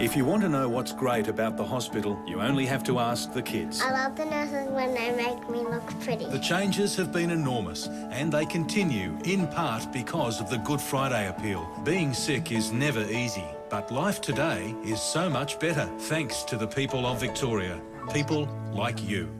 If you want to know what's great about the hospital, you only have to ask the kids. I love the nurses when they make me look pretty. The changes have been enormous, and they continue, in part because of the Good Friday appeal. Being sick is never easy, but life today is so much better thanks to the people of Victoria. People like you.